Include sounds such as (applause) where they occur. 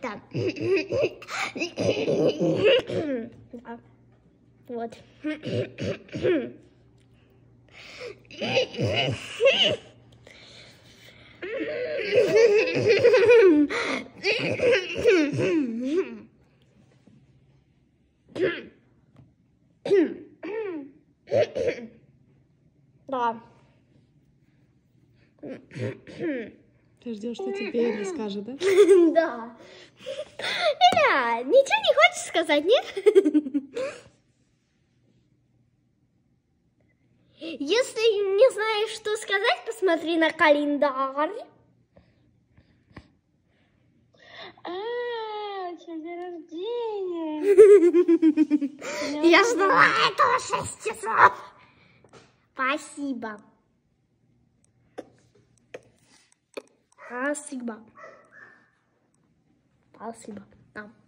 Так. Да. Вот. Да. Ты ждешь, что тебе Эля скажет, да? (laughs) Да. Эля, ничего не хочешь сказать, нет? Если не знаешь, что сказать, посмотри на календарь. А, у тебя день рождения. (laughs) Я ждала этого 6 часов. Спасибо. acima. Acima. Não.